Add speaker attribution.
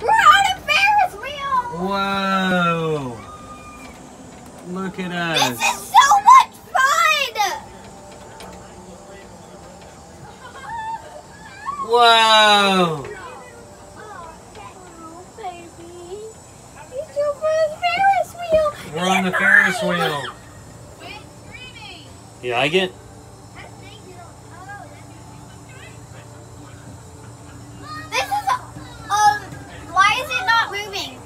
Speaker 1: We're on a Ferris wheel.
Speaker 2: Whoa! Look at us.
Speaker 1: This is so much fun.
Speaker 2: Whoa!
Speaker 1: Oh, baby. He's over the Ferris wheel.
Speaker 2: We're on the Ferris wheel. You like it? moving.